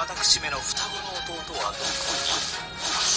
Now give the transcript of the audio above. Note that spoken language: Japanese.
私めの双子の弟はどこに？